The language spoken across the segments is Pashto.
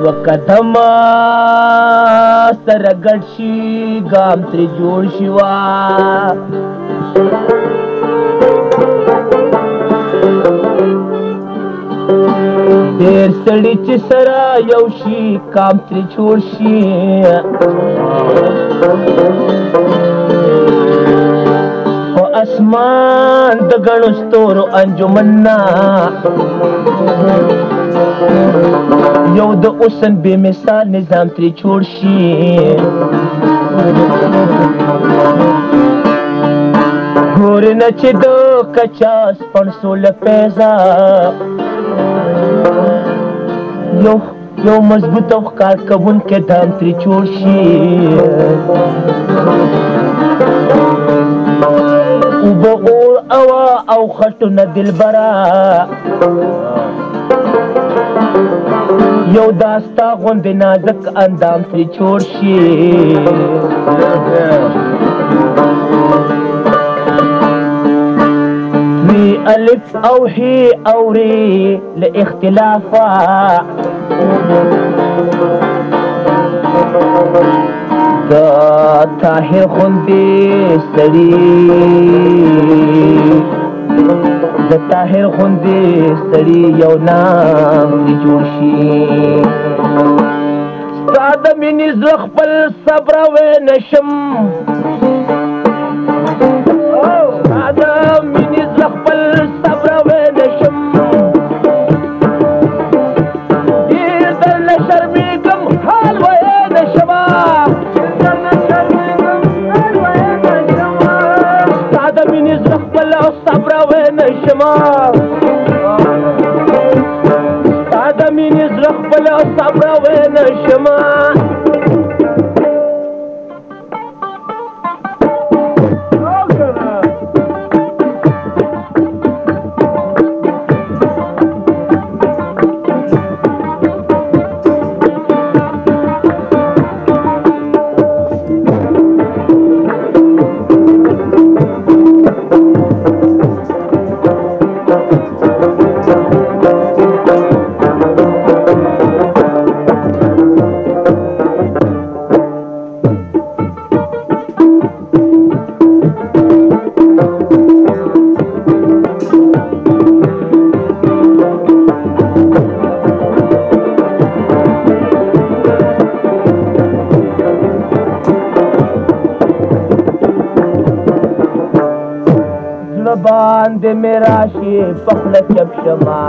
وقدم سره ګډ شي ګام ترې جوړ شي وا ډېر سړي چې سره یو شي کام ترې جوړ شي په اسمان د ګڼو ستورو انجمنا یو د اوسن بې مثال نظام ترې جوړ شي ګور نه چې د کچاس پړسول پیزا یو یو مضبوط او کار کوون کې دام ترې جوړ شي او به اور اوا او خټو نه دلبره یو داستا غوندې نازک اندام ترې جوړ شي وی الف او هی او ری له اختلافا دا طاهر غوندې سړی د طاهر غوندې سړي یو نام دې جوړ شي ستا د مینې زړه خپل صبر وی نشم ستا د مینې زړه خپل صبر وی نشم ډېر درنه شرمېږم حال وی نشمه ستا د مینې زړه خپل صبر وی الشمال بعد مين يزرق بلا صعب وين الشمال مراشي فقلك بشما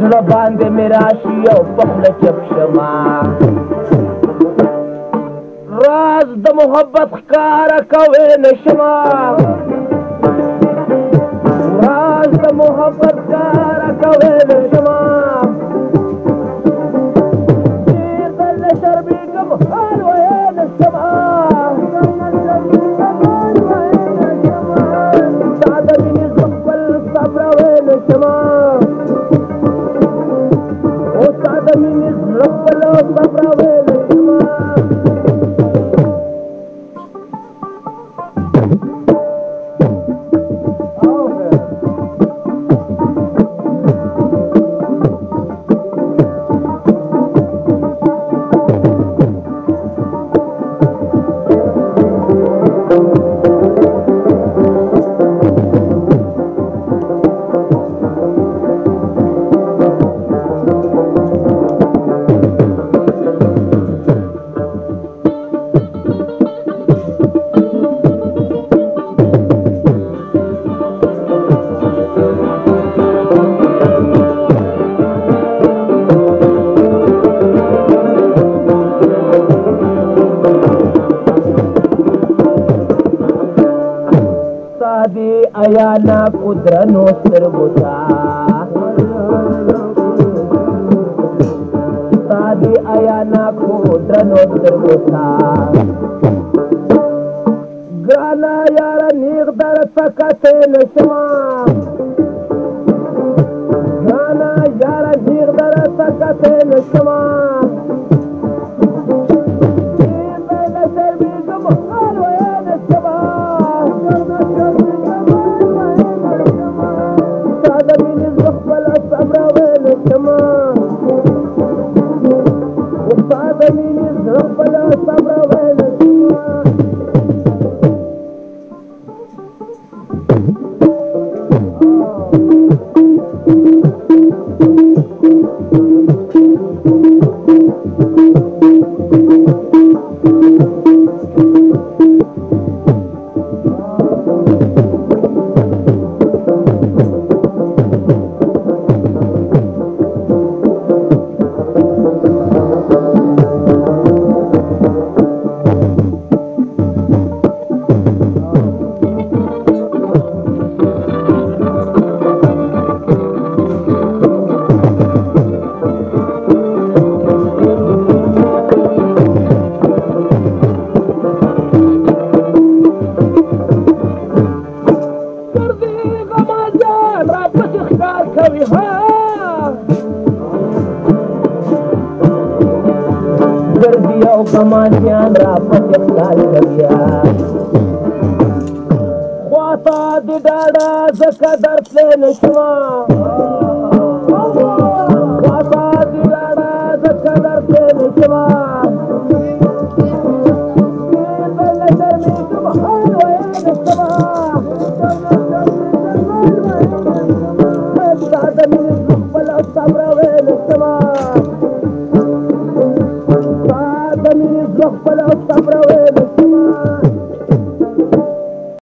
زړه باندې مراشي او فقلك بشما راز د محبت ښکارا کوي نشما راز د محبت ښکارا کوي نشما چیر دل شربې کوم حال وې نشما love, love, love. دی آیا نا قدر نو سرغو تا دی آیا نا قدر نو سرغو تا غلا یار نیغ در فقط نشوا غلا یار نیغ در فقط نشوا biau kematian dapat yang kali kalian Kuasa di dada sekadar senisma Kuasa di dada no chão.